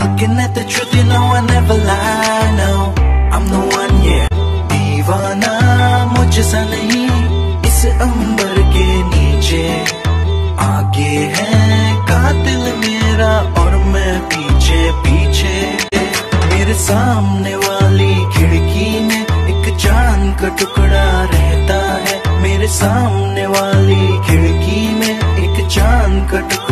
looking at the truth, you know I never lie. No, I'm the one, yeah. दीवाना मुझसा नहीं इस अंबर के नीचे आगे है कातिल मेरा और मैं पीछे पीछे मेरे सामने वाली खिड़की में एक चाँद का टुकड़ा रहता है मेरे सामने वाली खिड़की में एक चाँद का टुकड़ा